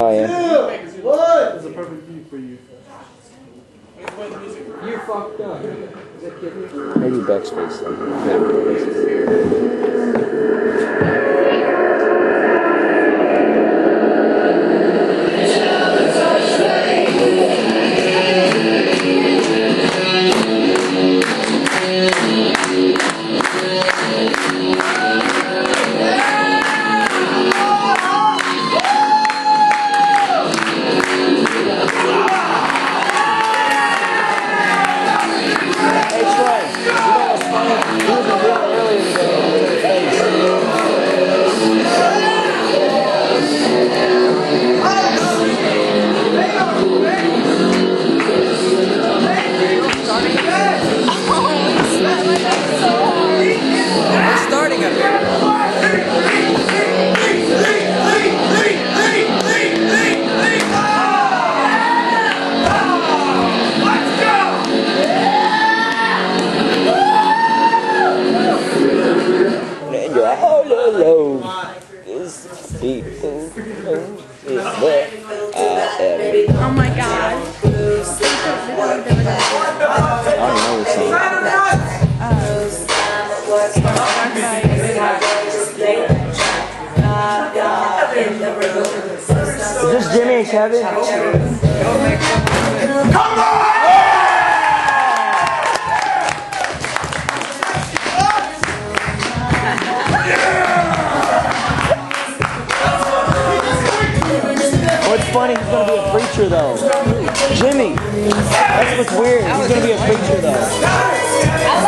Oh yeah. It's a perfect view for you. You fucked up. Is that kid? Maybe Beck's face. This Jimmy and Kevin? What's funny, he's gonna be a preacher though. Jimmy! That's what's weird. He's gonna be a preacher though.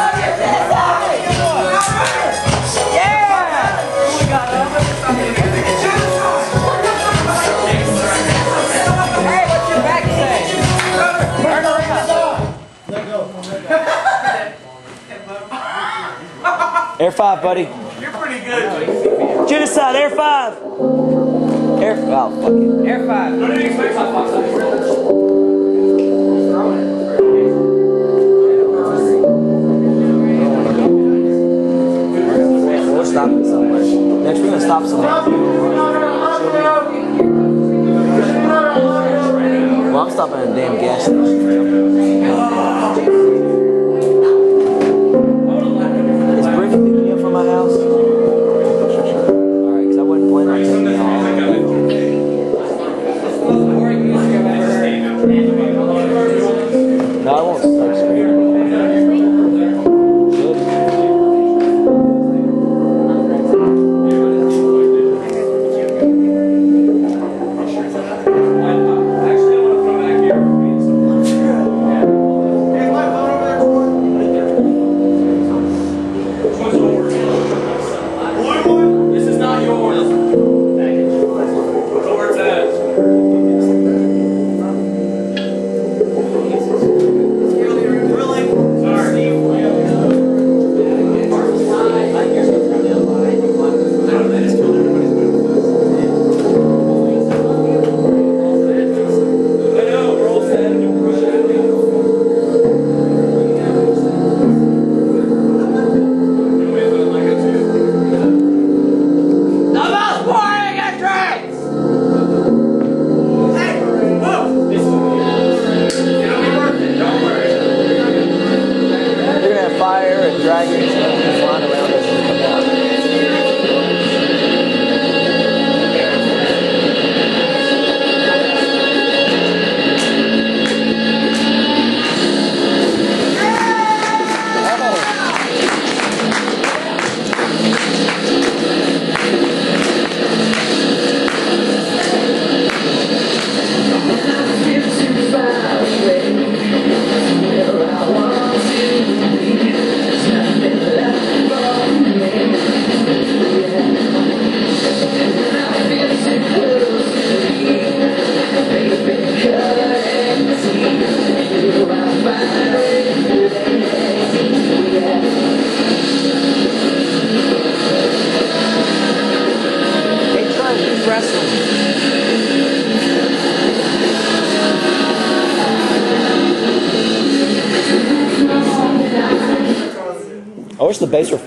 Air five, buddy. You're pretty good. Genocide, air five! Air oh, fuck it. Air five. We'll stop it somewhere. Next, we're gonna stop somewhere. Well, I'm stopping at a damn gas station.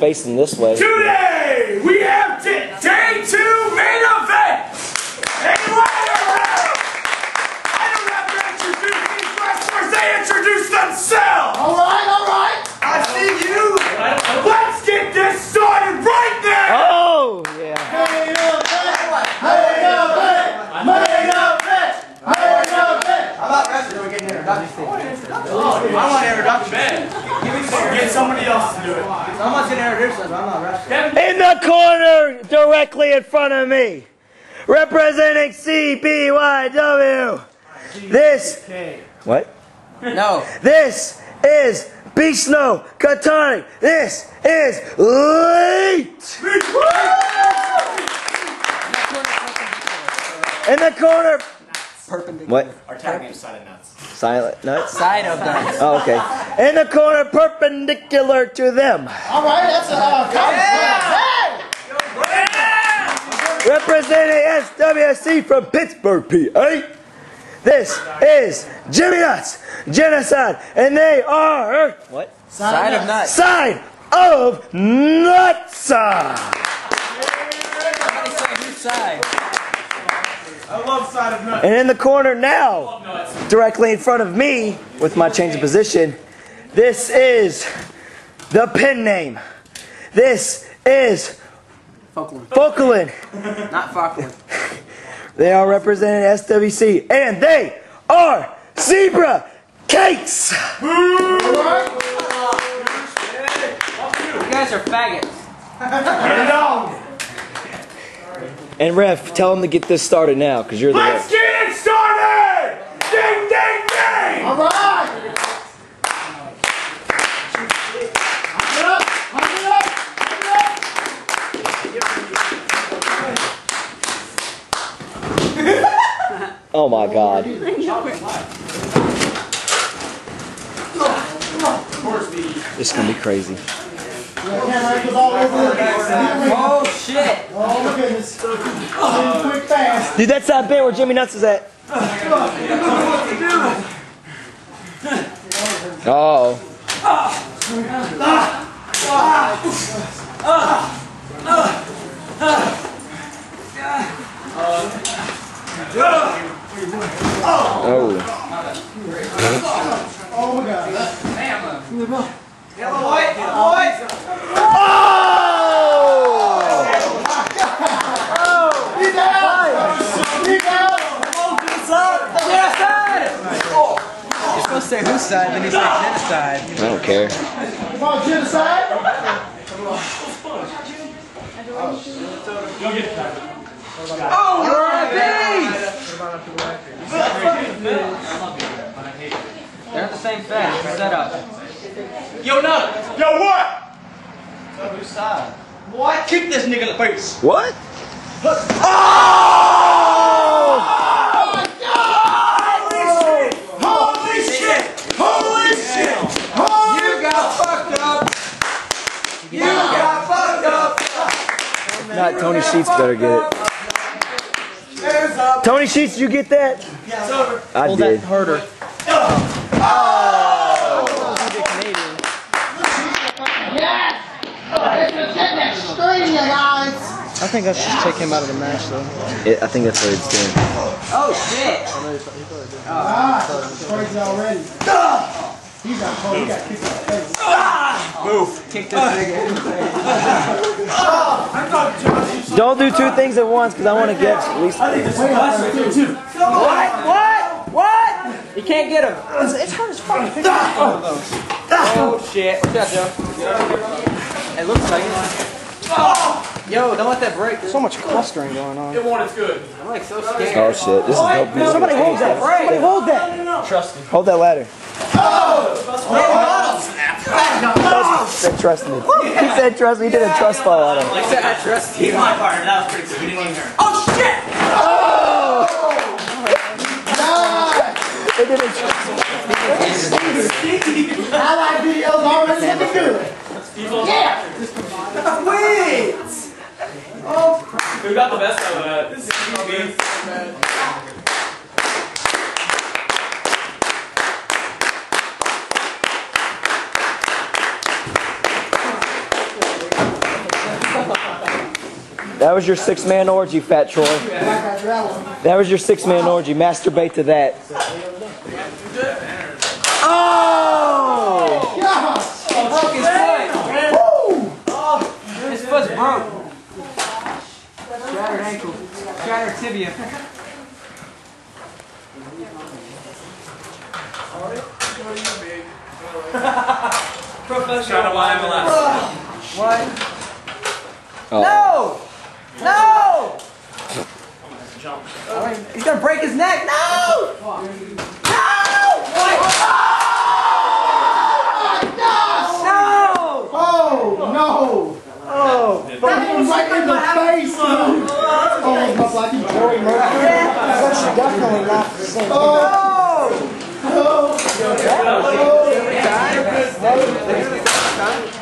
Facing this way. Today, we have t- day two main event. A ladder match Someone's gonna introduce us. I'm not wrestling. In the corner, directly in front of me, representing CBYW. This. What? No. This is Beast Snow Katani. This is Late. In the corner. Perpendicular. What? Our tag name's Silent Nuts. Silent nuts. Side of nuts. Oh, okay. In the corner, perpendicular to them. All right, that's a uh, hey! Representing SWSC from Pittsburgh, PA. This is Jimmy Nuts Genocide, and they are what? Side of nuts. Side of Nutsa. Somebody say whose side? I love Side of Nuts. And in the corner now, directly in front of me, with my change of position, this is the Pen Name. This is Falkland. Falkland. Not Falkland. They are representing SWC, and they are Zebra Cakes. You guys are faggots. Get it on. And ref, tell them to get this started now, because you're the Let's ref. get it started! Ding, ding, ding! All right! Hug it up! Hug it up! Hug it up! Oh my God. This is gonna be crazy. Camera angles all over again. Oh shit. Oh my goodness. Quick fast. Dude, that's that bit where Jimmy Nuts is at. Oh. Oh. Oh my god. Oh! He down! He down! Genocide! You're supposed to say whose side, then you say genocide. I don't care. Come on, genocide! They're at the same fence. Set up. Yo, no! Yo, what? What? Kick this nigga in the face. What? Oh! oh Holy shit! Holy shit! You got fucked up. You got fucked up. Not Tony Sheets better get it. Tony Sheets, did you get that? I did. harder. Yes! It's getting extreme, you guys! I think I should just take him out of the match, though. It, I think that's what it's doing. Oh shit. Ah, it's crazy already. He's got cold. He got kicked in the face. Kick this nigga in the face. Don't do two things at once because I want to get at least. What? What? What? You can't get him. It's hard as fuck to Oh shit. Watch out, Joe. It looks like it. Yo, don't let that break. So much clustering going on. It won, it's good. I'm like so scared. Oh shit! This is dope music. Somebody hold that. Somebody hold that. Trust me. Hold that ladder. Said trust me. He said trust me. He did a trust fall on him. I said I trust you. my partner, that was pretty good. We oh, oh! didn't even hear it. They did a trust. Oh. Highlight videos already looking good. Yeah! Who got the best out of that? This is me. That was your six man orgy, Fat Troy. That was your six man orgy. Masturbate to that. Oh! Yeah! Broke his foot. His foot's broke. Shattered ankle. Shattered tibia. Professional. Trying to YMLS. What? Oh. No! No! I he's gonna break his neck. No! No! No! Oh, no! Oh! But he was right in the face, Oh, Almost looked like he tore him right But you definitely not the same. Oh! Oh! oh!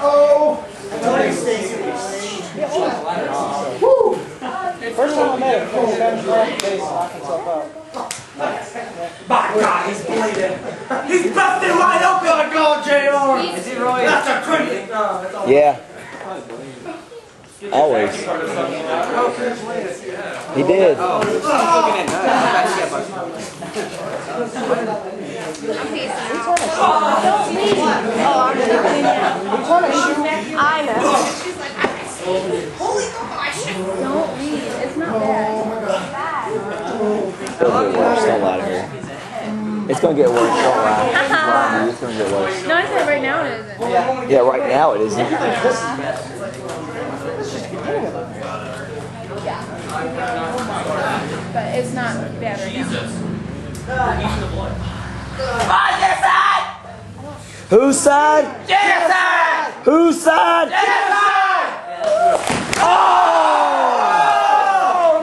oh! First time I met him, he was bending right in the face and knocked himself out. My God, he's bleeding. He's busted wide open. Gotta go, JR. Is he really? That's a cricket. Yeah. Always. He did. Oh, looking at nuts. I know. Oh. Don't read. It's not bad. It'll get worse. Don't lie to her. It's gonna get worse. Don't lie. It's gonna get worse. No, I said right now it isn't. Yeah, right now it isn't. But it's not bad right now. Whose side? Whose side? Oh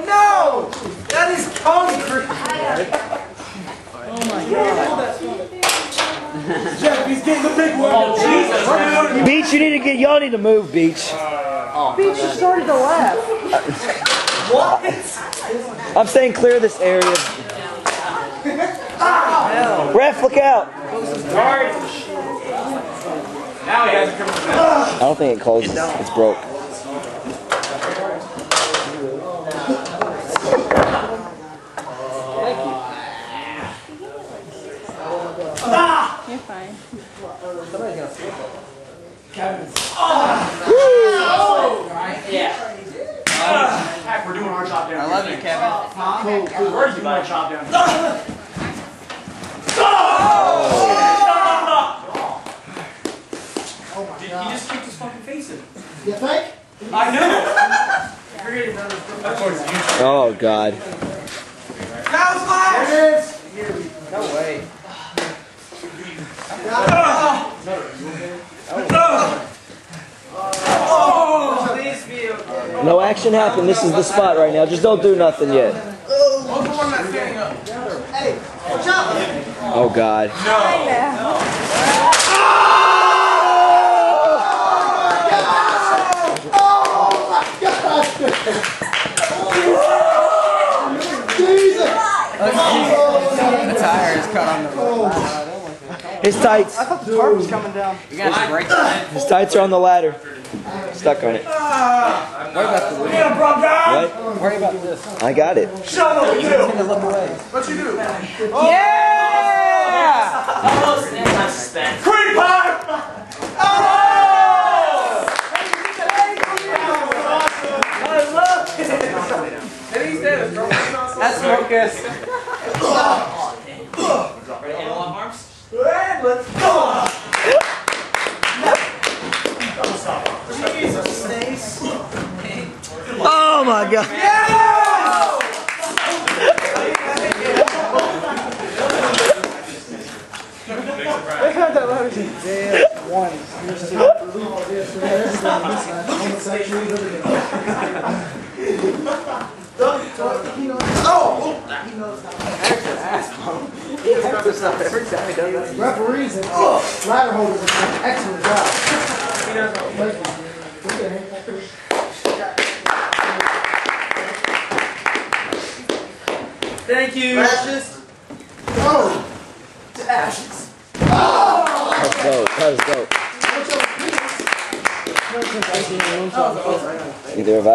no! That is concrete. Jeff, he's getting the big one. Oh, Jesus. Beach, you need to get. Y'all need to move, Beach. Uh, oh, Beach just started to laugh. what? I'm staying clear of this area. Ref, look out. Now he has to come I don't think it closes. It's broke. You're fine. Heck, we're doing our job down I love you, Kevin. here. Where's you my job down here? Oh! Did he just kicked his fucking face in? You think? I know. Of course, you. Oh God. There it is. No way. Oh, please be okay. No action happened. This is the spot right now. Just don't do nothing yet. Oh God. Jesus! The tire is cut on the. His tights. I thought the tarp was coming down. You're gonna have to break. His tights are on the ladder. Stuck on it. Worry about the Get him, bro. What? Worry about this. I got it. Show him what you do. Gonna look away. Yeah! Oh. Cream pie! Oh! I love it. That's Marcus. And let's go! Oh my God. They had that ladder to JS1. Here's. Every time he does that. Referees and ladder holders have done an excellent job. You. Ashes. Oh! to Ashes. Oh! That was dope. That was dope. Neither have I.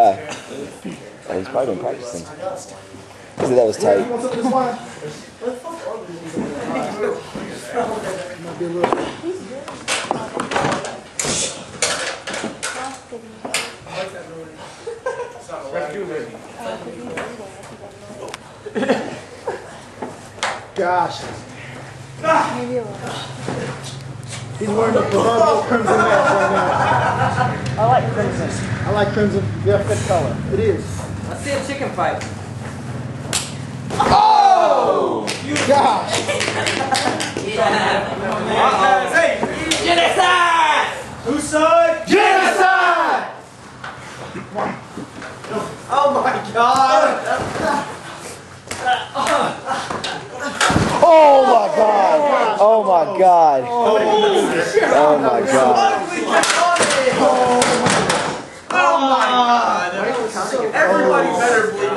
Oh, he's probably been practicing. Because that was tight. want some of this wine? Gosh. Maybe a little. He's wearing the proverbial crimson mask right now. I like crimson. I like crimson. Yeah, fit color. It is. Let's see a chicken fight. Oh! You Gosh. Hey! Genocide! Whose side? Genocide! Oh my god! Oh my god. Oh my god. Oh my god. Oh my god! Everybody better bleeding.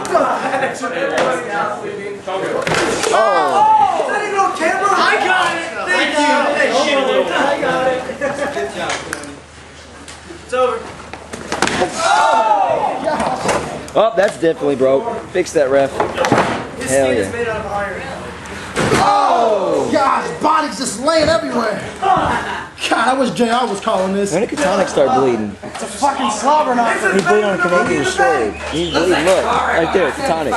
Oh. Is that even on camera? I got it! Thank you! I got it. Good job. It's over. Oh, that's definitely broke. Fix that ref. His Hell yeah. made out of iron. Gosh, body's just laying everywhere. God, I wish JR was calling this. When did Khatonic start bleeding? It's a fucking slobber knocker. He bleed on a Canadian story. He bleed, look, right there, Khatonic.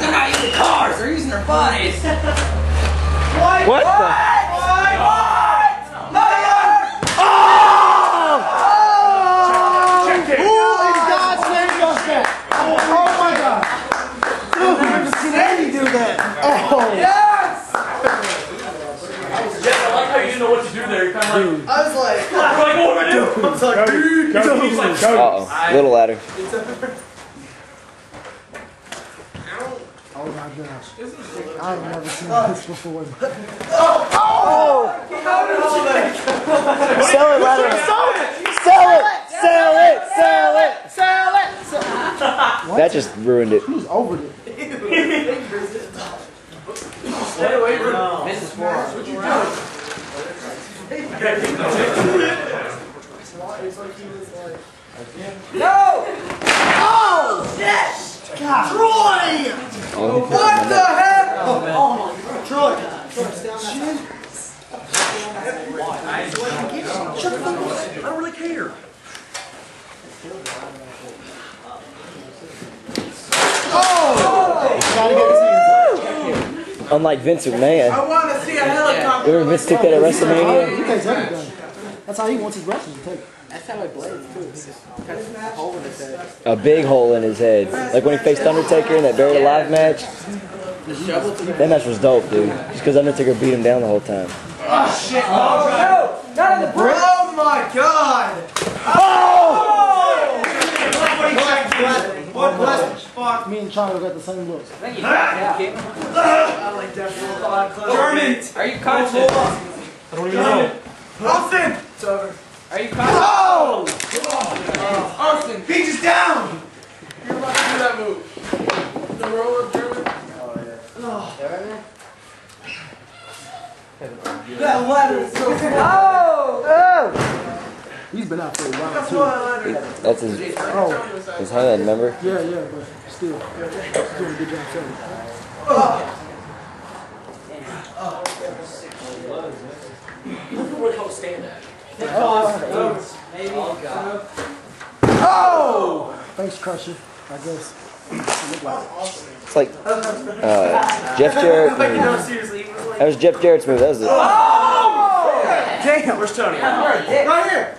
They're not using cars, they're using their bodies. What the? Who in God's name does that? Oh my God. I've never seen Eddie do that. Oh. Yes, I like how you didn't know what to do there. You like, I was like, like, what do I do? I was like, dude. He's like, Uh-oh. Little ladder. Oh my gosh. I've never seen this before. Oh! Sell it, ladder. Sell it! Sell it! Sell it! Sell it! That just ruined it. He's over it. Stay away from Mrs. Four. What you doing? Oh, What the heck? Oh Troy! Troy's down shit! I don't really care. Get to Unlike Vince McMahon. I want to see a helicopter. Remember Vince took that at WrestleMania? Oh, he takes everything. That's how he wants his wrestling to take. That's how I blades too. It's just a hole in his head. A big hole in his head. Like when he faced Undertaker in that Buried Alive match. The shovel to the That match was dope, dude. Just because Undertaker beat him down the whole time. Ah, oh, no! Not in the brick! Oh my god! Oh! What the fuck? Me and Charlie got the same looks. Thank you. Yeah, King. I like that full German! Are you conscious? Austin! It's over. Are you conscious? Oh! oh. Austin, Peach is down! You're about to do that move. The roll up German. Oh yeah. Oh. That ladder is so He's been out for a while That's too. why I let her. That's his, Oh, his hand, remember? yeah, yeah, but still. He's doing a good job selling. Thanks, Crusher. I guess. It's like uh, Jeff Jarrett. Like, no, and- seriously, he was like, That was Jeff Jarrett's move. That was it. damn, where's Tony? Right here!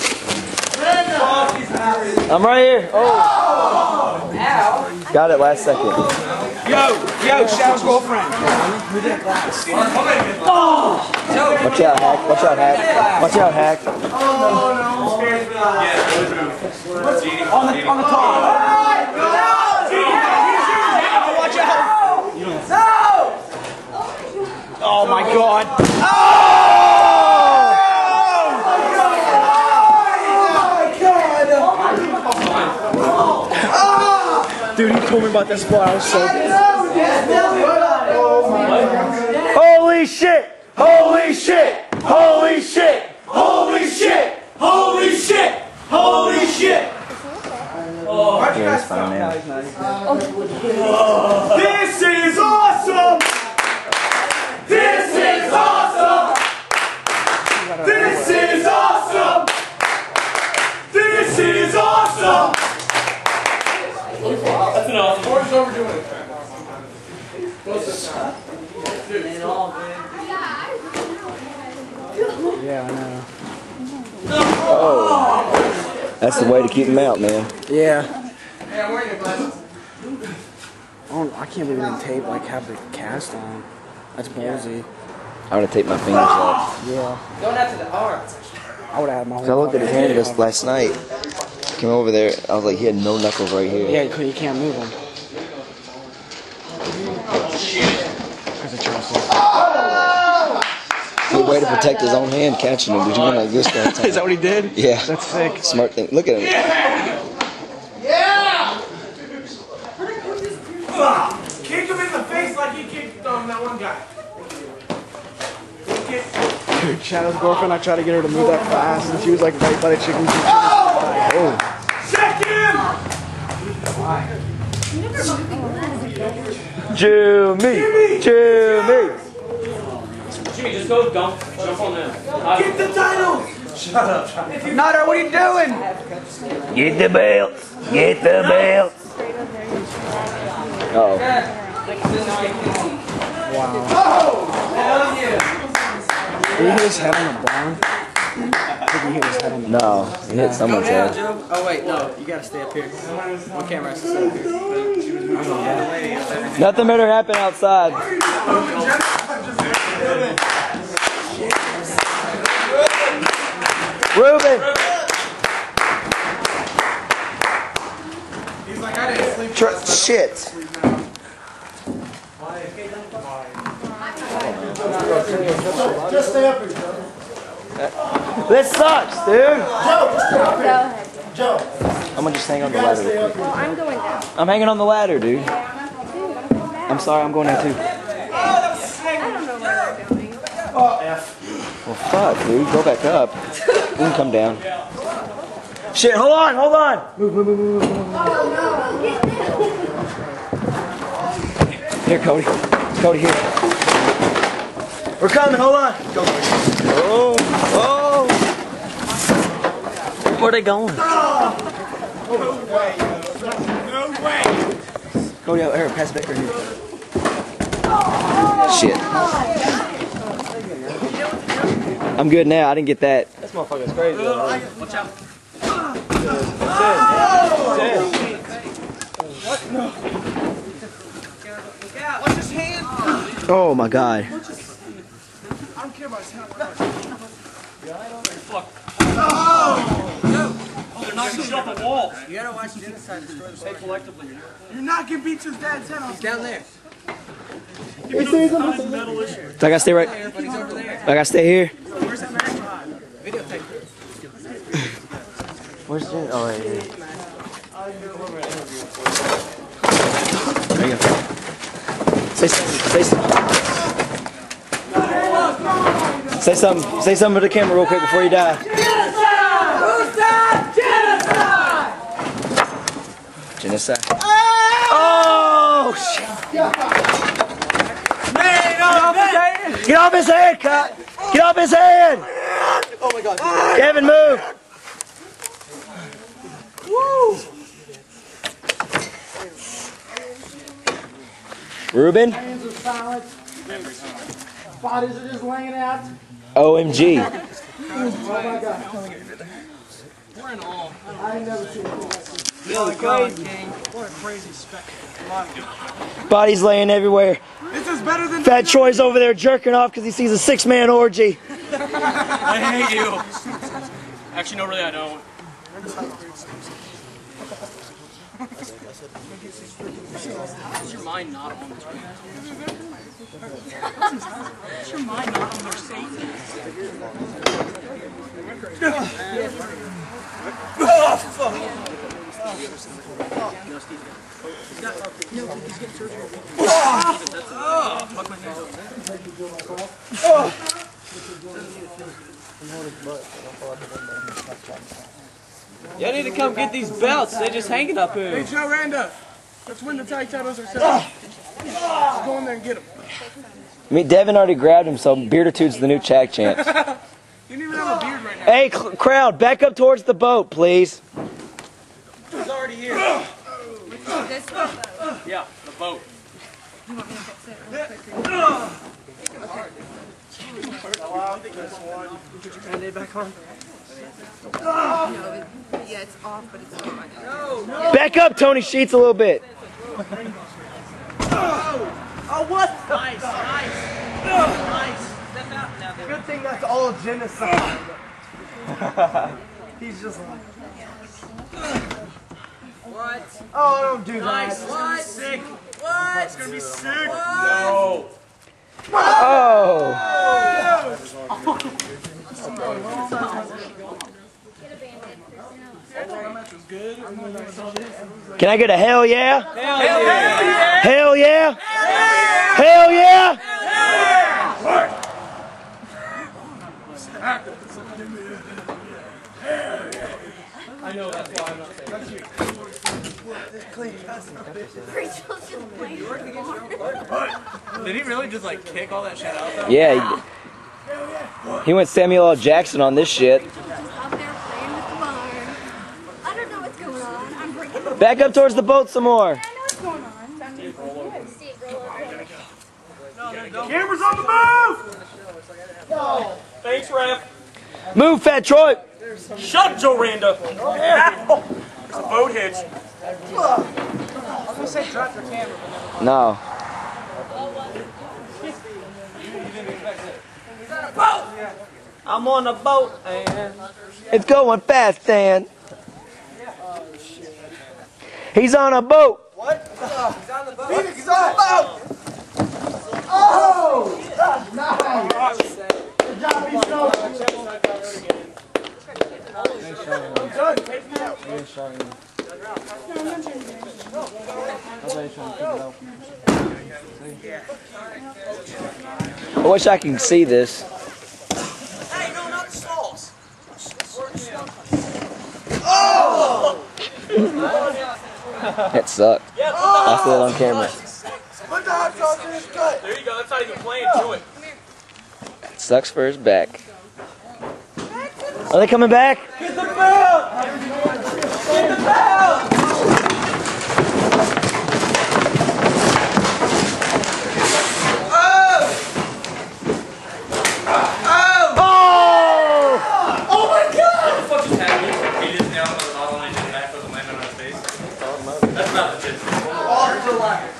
I'm right here. Oh! Got it last second. Yo, yo, Shadow's girlfriend. Watch out, hack. Watch out, hack. Watch out, hack. Oh, no. Yeah, On the, on the top. Watch out. Oh my god. Dude, told me about that spot. I was so. Holy shit! Holy shit! Holy shit! Holy shit! Holy shit! Holy shit! Yeah, it's fine now. This is awesome! That's enough. George's overdoing it. Yeah, I know. That's the way to keep them out, man. Yeah. Hey, I'm your glasses. I, I can't believe they tape like have the cast on. That's ballsy. I'm gonna tape my fingers up. Yeah. Going out to the arm. I would have had my whole. I looked at his hand this last night. Came over there. I was like, he had no knuckles right here. Yeah, you couldn't- you can't move them. Because of Chelsea. Good way to protect his own hand catching him. Did you went like this the whole time. Is that what he did? Yeah. That's sick. Smart thing. Look at him. Yeah. Yeah! Kick him in the face like he kicked um, that one guy. Kick. Dude, Shadow's girlfriend, I tried to get her to move that fast, and she was like right by the chicken coop. Oh. Check him! Jimmy! Jimmy! Jimmy, just go dump, jump on them. Get the title! Nutter, what are you doing? Get the belt! Get the belt! Oh. Wow. Did he hit his head on the barn? I think he hit his head on the No, he hit someone's head. Oh wait, no, you gotta stay up here. One camera has to stay up here. Nothing better happen outside. Ruben! He's like, I didn't sleep. Tr- shit. Just stay up here, Joe. This sucks, dude. Joe, just stay up Go here. ahead. Joe, I'm gonna just hang on the ladder. stay real quick. Well, I'm going down. I'm hanging on the ladder, dude. Dude, I'm coming back. I'm sorry, I'm going down too. Oh, I don't know where we're going. Oh, Well, fuck, dude. Go back up. We can come down. Shit, hold on, hold on. Here, Cody. Cody, here. We're coming, hold on. Oh, oh. Where are they going? No way, no way. Cody, out here, pass back right here. Shit. I'm good now. I didn't get that. This motherfucker's crazy. Watch out. Oh, oh my god. They're knocking shit off the wall. You gotta watch genocide destroy the Hey, collectively. You're knocking Beach's dad's head off. Down there. Metal issue. So I gotta stay right. But he's over there. I gotta stay here. Where's the? Oh, right here. There you go. Say something. Say something. Say something. Say something to the camera real quick before you die. Genocide. Oh shit! Get off his head, cut! Get off his head! Oh my god. Kevin, move! Ruben? Hands are silent. Bodies are just laying out. OMG. Oh my God. I ain't never seen anything like this. Bodies laying everywhere. This is better than. Fat Troy's over there jerking off because he sees a six man orgy. I hate you. Actually, no, really, I don't. Is your mind not on this? Is your mind not on their safety? Y'all need to come get these belts. They're just hanging up here. Hey, Joe Randa. Let's win the tag titles ourselves. Let's go in there and get him. I mean, Devin already grabbed him, so Bearditude's the new Chag champ. You don't even have a beard right now. hey, crowd, back up towards the boat, please. He's already here. This one. Yeah, the boat. You want me to fix it real quick? or- No, it- yeah, it's off, but it's still fine. Back up, Tony Sheets, a little bit. Oh, oh what? Nice, nice. Nice. Good thing that's all genocide. He's just like. What? Oh, don't do that. Nice. What? Sick. What? It's gonna be sick. No. Oh. oh. oh. Can I get a hell yeah? Hell yeah! Hell yeah! Hell yeah! Rachel's just playing Did he really just like kick all that shit out though? Yeah. He, he went Samuel L. Jackson on this shit. just out there playing with the barn. I don't know what's going on. I'm breaking the Back up towards the boat some more. I know what's going on. I'm just like, see it roll over. Cameras on the move. Thanks, ref. Move, Fat Troy. Shut Joe Randa. Ow. It's a boat hitch. I was going to say drop your camera. No. I'm on a boat and It's going fast, Dan. He's on a boat. What? He's on the boat. Phoenix is all about. Oh! Nice. Good job, Beast Nose. I wish I could see this. Hey, no, not the stalls. It sucked. I feel it on camera. Put the hot sauce in his cut. There you go. That's not even playing to it. It sucks for his back. Are they coming back? Oh! What the fuck just happened? He just down on the bottle and hit back with the landing on his face. That's not legit. Off the ladder.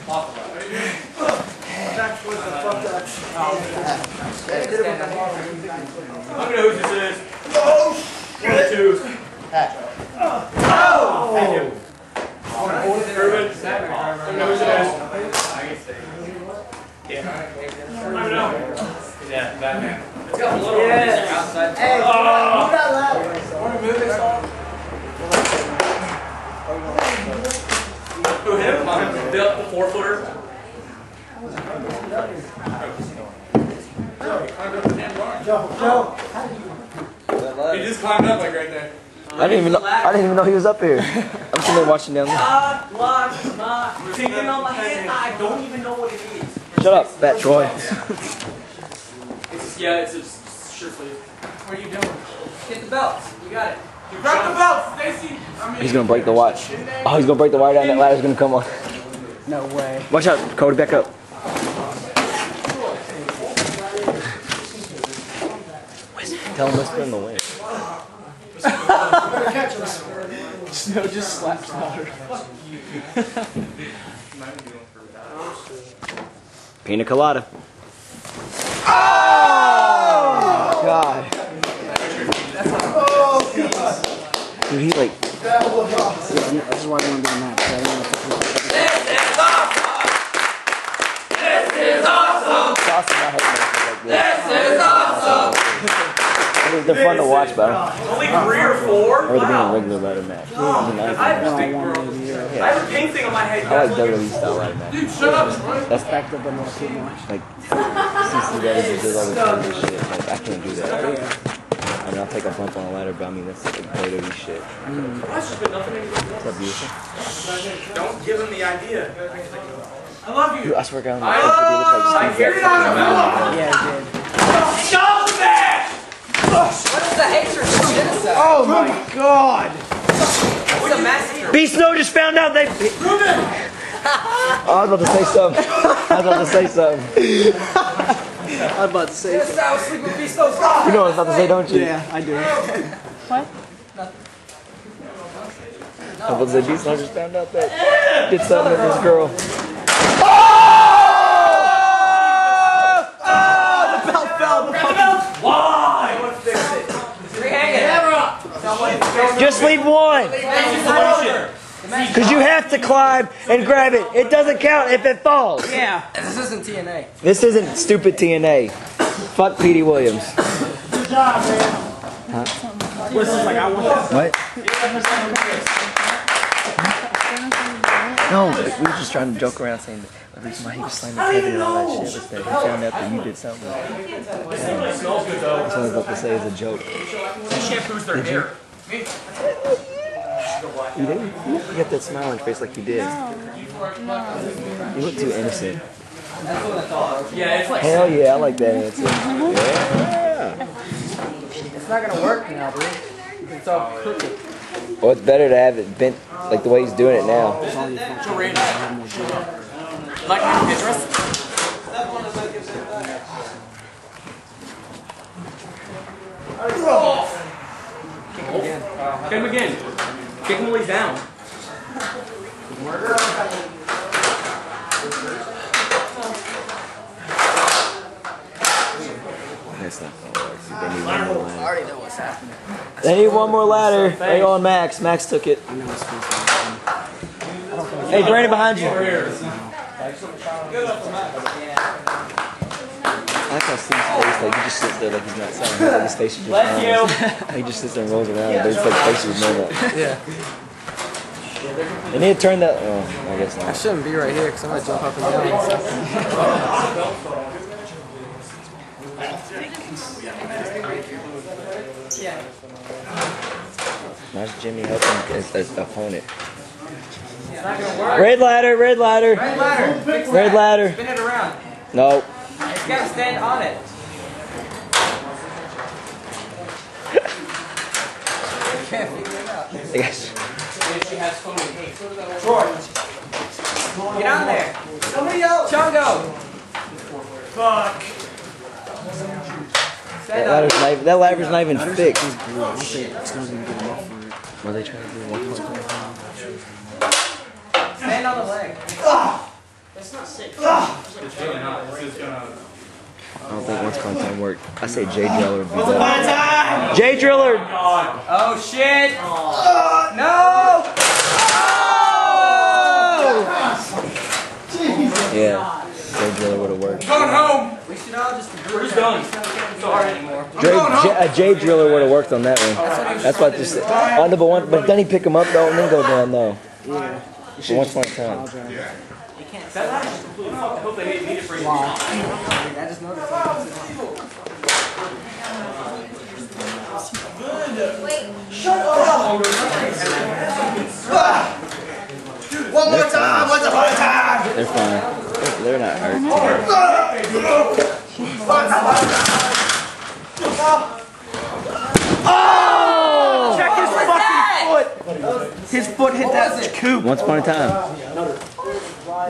Let me know who this is. Oh, shit. Two. Oh! Ruben. Let me know who this is. Yeah. Let me know. Yeah, Batman. It's got a little outside. Hey, move that ladder. Who him? The, the four footer. He just climbed up like right there. I didn't even know. I didn't even know he was up here. I'm sitting there watching down there. God bless my tingling on my head. I don't even know what it is. Shut up, Fat Troy. It's, yeah, it's a s- shirt sleeve. What are you doing? Get the belts. You got it. Grab the belt, Stacy. I mean, He's gonna break the watch. Oh, he's gonna break the wire down. That ladder's gonna come on. No way. Watch out, Cody. Back up. Tell him whisper in the wind. Snow just slapped water. Pina colada. Oh! God. Dude, he like. This is why I want to be a match. I don't want Sauce in my head like this. This is awesome. They're fun to watch, but Only three or four? don't- I'd rather a regular ladder match. I mean, I, I have a big world. I have a pink thing on my head. I like WWE style ladder match. dude, shut up, Troy. That's backed up on my too much. like CCW just does all the crazy shit. Like I can't do that. I mean, I'll take a bump on a ladder, but I mean that's like WWE shit. That's just been nothing. Is that beautiful? Don't give him the idea. I love you. Dude, I swear to God, I I think you look I like Steve hear it on the mouth. Yeah, I did. Stop that! What is the hatred for genocide? Oh my god! What's a massacre? Beast Snow just found out they. Oh, I was about to say something. I was about to say something. I'm about to say. This I was sleeping with Beast Snow. Stop! You know what I was about to say, don't you? Yeah, I do. What? I was about to say, Beast Snow just found out that did something with this girl. Oh! Oh! Rehang it. Just leave one. Because you have to climb and grab it. It doesn't count if it falls. Yeah. This isn't TNA. This isn't stupid TNA. Fuck Petey Williams. Good job, man. What? No, we were just trying to joke around saying that the reason why he was slamming Kevin and all that shit was that he found out that you did something. That's what I was about to say as a joke. Shampoos their hair. You did? You got that smile on your face like you did. You look too innocent. Yeah, it's like Hell yeah, I like that answer. Yeah. It's not gonna work now, dude. It's all crooked. Well, it's better to have it bent like the way he's doing it now. like my Pinterest. Kick him again. Uh, Kick him again. Kick him while he's down. That's not gonna work. See, They need one more I ladder. already know what's happening. They need one more ladder. They on Max. Max took it. Hey, Brandon behind you. I like how Steve's like he just sits there like he's not saying anything. His face is just Bless rolls. He just sits there and rolls around, but it's like face is normal. Yeah. They need to turn that. Oh, I guess I shouldn't be right here because I'm gonna jump up and down. Nice Jimmy helping his, uh, his uh, opponent. Red ladder, red ladder, Red ladder. Red ladder. Spin it around. No. It's gotta stand on it. Can't figure it out. I guess. Get on there. Somebody else. Chongo. Fuck. That ladder's not, even- that ladder's not even fixed. Snow's gonna get him up for it. What are they trying to do? One point. Stand on the leg. I don't think once upon a time worked. I say J Driller would be better. J Driller! Oh shit! No! Oh! Yeah. J Driller would have worked. Going home. We should all just agree. Who's done? Sorry anymore. J, J, a J Driller would have worked on that one. That's what this. Oh, no, but one, but then he pick him up though and then go down though. But once upon a time. That ladder's just completely fucked. I hope they need it for you. I just noticed. One more time. Once upon a time. They're fine. They're, they're not hurt. Check his fucking oh! foot. His foot hit that coop. Once upon a time.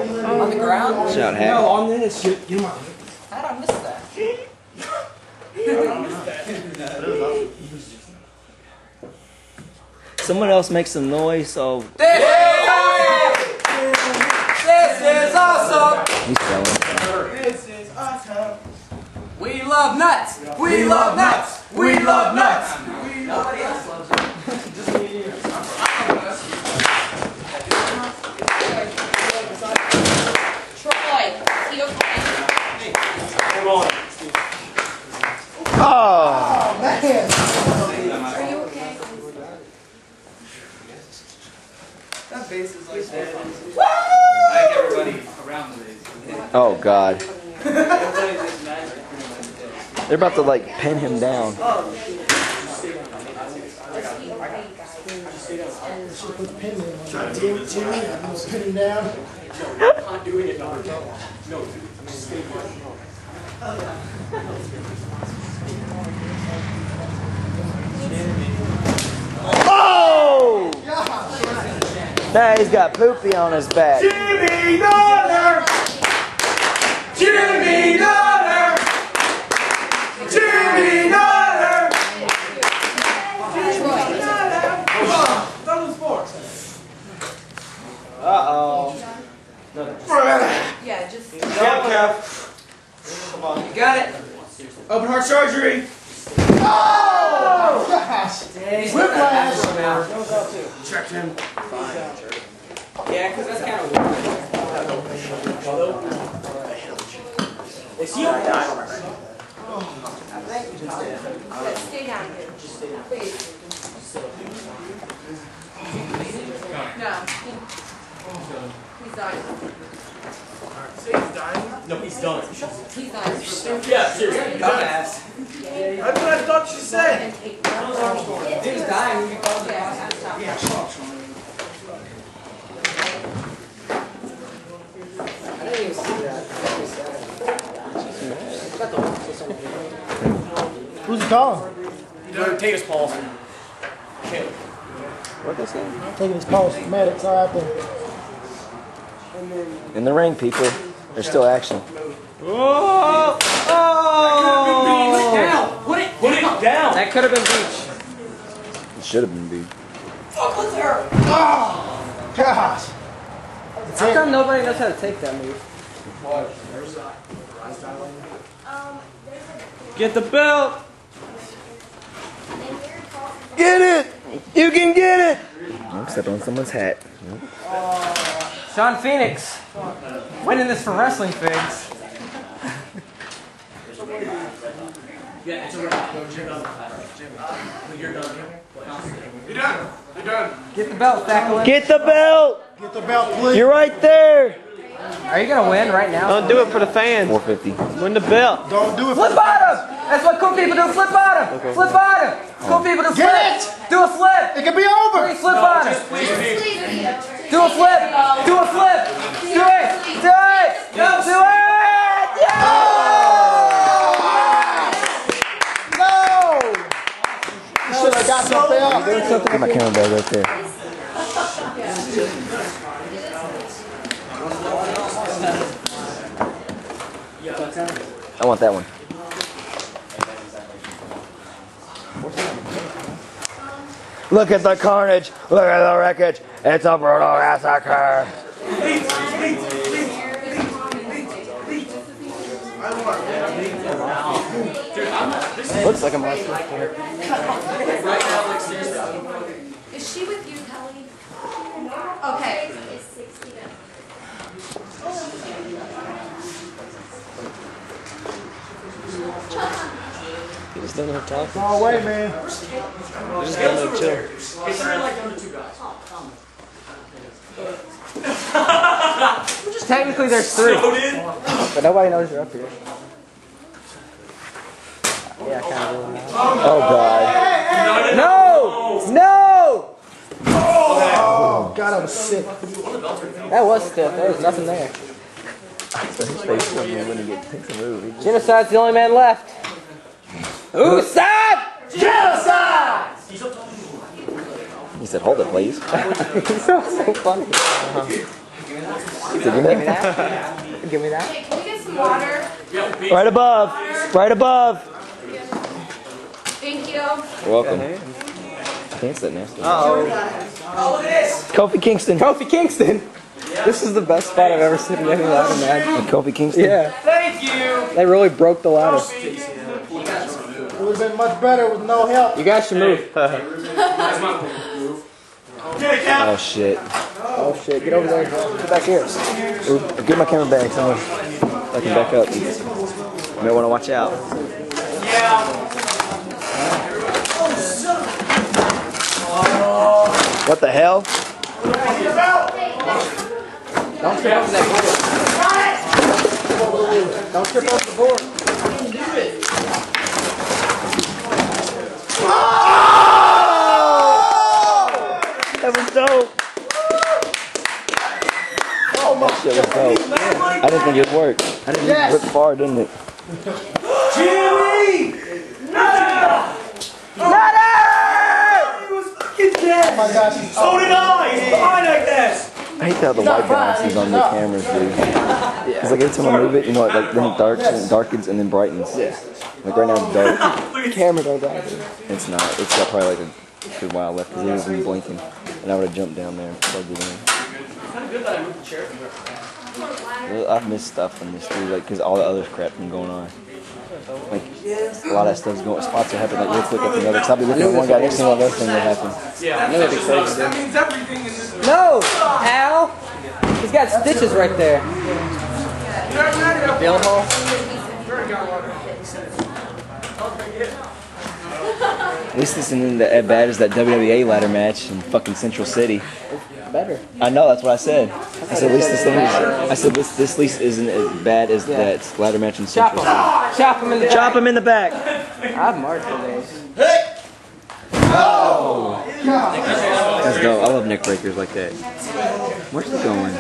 On the ground? Shout No, on this. You, you might. How'd I miss that? Someone else make some noise, so This is awesome! This is awesome! he's spelling. This is awesome. We love nuts! We love nuts! We love nuts! Nobody else loves it. Troy, is he okay? Oh, man. Are you okay? That bass is like dead. I like everybody around the base. Oh God. They're about to like pin him down. Damn it, Jimmy. I'm gonna pin him down. Oh! Now he's got poopy on his back. Jimmy Nutter! Jimmy Nutter! Jimmy Nutter! Uh-oh. Yeah, just. Down, Kev. You got it. Open heart surgery. Whiplash. Check him. Yeah, because that's kind of weird. Stay down here. Please. No. He's dying. No, he's done. He's dying. Yeah, seriously. Dumbass. That's what I thought you said. And take one. He was dying. We called him. Yeah, stop. I didn't even see that. Who's he calling? Take his pulse. What they say? Taking his pulse. Medics are out there. In the ring, people. There's still action. Oh! Oh! Down. Put it. Put it down. That could have been Beach. It should have been beat. Ah! Gosh. How come nobody knows how to take that move? Get the belt! Get it! You can get it! I'm stepping on someone's hat. Oh. Sean Phoenix. Winning this for wrestling figs. Yeah, it's a wrap. You're done. You're done. You're done. You're done. Get the belt, Focalin. Get the belt! Get the belt, please. You're right there! Are you gonna win right now? Don't do it for the fans. 450. Win the belt. Don't do it. Flip bottom! That's what cool people do. Flip bottom. Flip bottom. Cool people do flip. Get Do a flip. It could be over. Please flip bottom. Please be over. Do a flip. Do a flip. Do it. Do it. Do it. Yeah! No. You should have got the belt. Get my camera bag right there. I want that one. Look at the carnage! Look at the wreckage! It's a brutal massacre! Looks like a monster. Is she with you, Kelly? Okay. You just don't know how to talk. Far away, man. You just don't know to chill. Technically, there's three. But nobody knows you're up here. Yeah, kind of. Oh god. No! No! Oh, God, I was sick. That was stiff. There was nothing there. His face when he when he gets takes a move. He just- Genocide's the only man left. Ooh, stop! Genocide! He said, hold it, please. He's so, so funny. He said, "Give me Give that." that. Give me that. Hey, can we get some water? Right above! Right above! Thank you. You're welcome. Can't sit next to him. Oh, Kofi Kingston. Kofi Kingston. This is the best spot I've ever seen in any ladder match. Kofi Kingston. Yeah. Thank you. They really broke the ladder. It would have been much better with no help. You guys should move. Oh shit. Oh shit, get over there. Get back here. Ooh, get my camera back somewhere. so I can back up. You may want to watch out. What the hell? Don't trip over that board. Don't trip over the board. That was dope. Oh my that shit was dope. I didn't think it would work. I didn't Yes. rip far, didn't it? Jimmy! Ladder! He was fucking dead! Oh my gosh. he's- So did I! He's fine like this! I hate how the white balance is on the cameras, dude. It's like every time I move it, you know, like then it darks and darkens and then brightens. Yeah. Like right now it's dark. Camera don't die. It's not. It's got probably like a good while left because it was blinking, and I would have jumped down there and plugged it in. Kind of good that I moved the chair from there. I've missed stuff on this too, like because all the other crap been going on. Like a lot of that stuff's going. Spots are happening like real quick after another. Cause I'll be looking at one guy next thing all the other thing that happened. I know it'd be crazy. That means everything in this. No! Al! He's got stitches right there. Bill hole? At least this isn't as bad as that WWA ladder match in fucking Central City. Better. I know that's what I said. I said at least this thing. Is, I said this this at least isn't as bad as that ladder match in Chop Central him. Chop him in the Chop him in the back. I've marked for those. Let's go. I love neck breakers like that. Where's he going?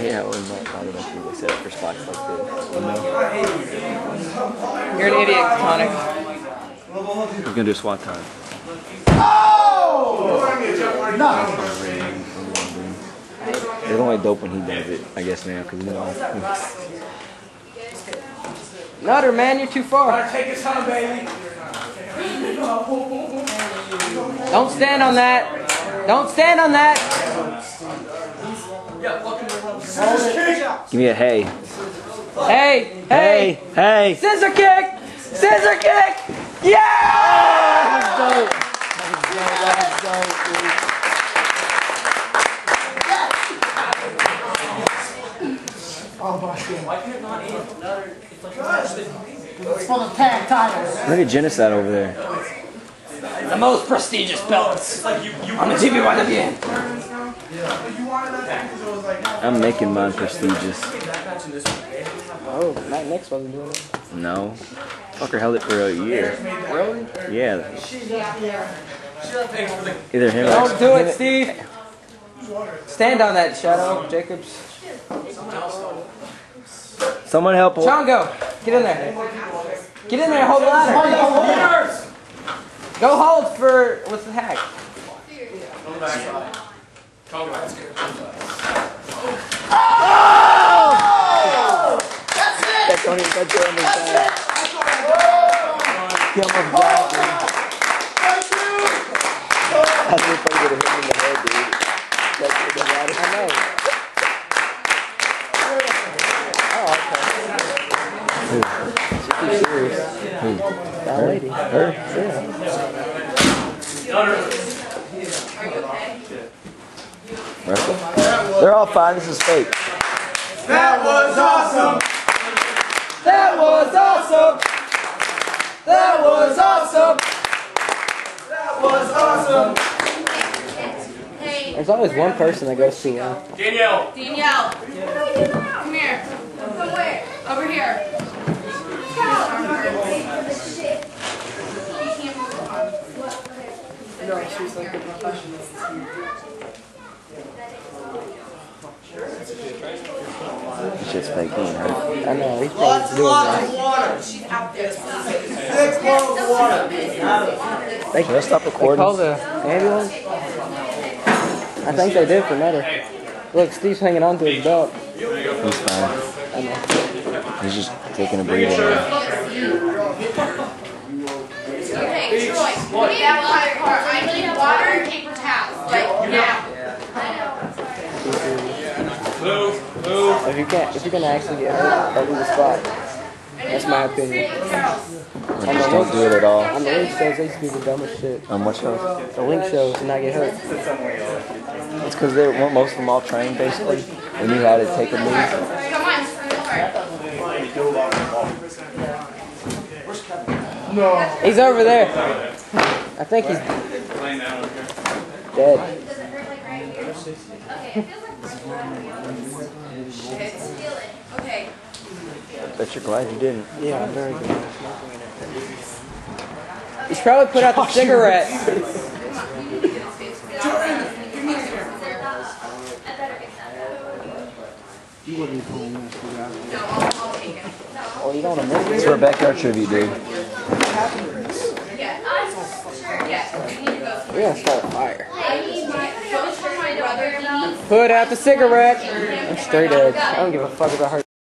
Yeah, I would not probably like people set up for spots like this. You know? You're an idiot, Tonic. We're gonna do a SWAT time. Oh! It's only dope when he does it, I guess now, because you know. Nutter, man, you're too far. Take his time, baby. Don't stand on that. Don't stand on that. Give me a hey. Hey, Hey, hey. hey. Scissor kick! Scissor kick! Yeah! Oh, gosh, damn. It's for the tag titles. Look at genocide over there. The most prestigious belts. pellets. On the GBYWN. I'm making mine prestigious. Oh, Matt Nix wasn't doing it. No. Fucker held it for a year. Really? Yeah. Either him Don't do it, Steve. Stand on that, Shadow Jacobs. someone help. Chongo, get in there. Get in there, hold the ladder. Go hold for what's the hack? Oh! That's only that's only. He almost died, him in the head, dude. The. I know. Who? That lady. Her? Russell. They're all fine. This is fake. That was awesome. That was awesome. That was awesome. That was awesome. Hey, There's always one person that goes too long. Danielle! Danielle. Come here. Come where? Over here. This shit's fake. He ain't hurt. I know, he's probably doing that. water. She's out there. Six bottles of water. Should I stop They recording? called the ambulance? I think they did for Nutter. Look, Steve's hanging on to his belt. He's fine. I know. He's just taking a breather. Okay, Troy. Put me out by car. I need water and paper towels. Like now. Move, move. If you can't, if you're gonna actually get hurt, don't do the spot. That's my opinion. Or just don't do it at all. On the link shows, they used to be the dumbest shit. On what show? The link shows to not get hurt. It's because they weren't most of them all trained basically. They knew how to take a move. Come on, screw hard. He's over there. I think he's dead. Does it hurt like right here? Okay, it feels like Shit. Okay. Bet you're glad you didn't. Yeah, I'm very good. He's probably put out the cigarette. I better get that. You wouldn't be pulling this shit out. No, I'll, I'll take it. Oh, you don't want to miss It's for a backyard tribute, dude. Yeah, I'm sure, yes. We gotta start a fire. I need my phones for. Put out the cigarette. I'm straight edge. I don't give a fuck about her.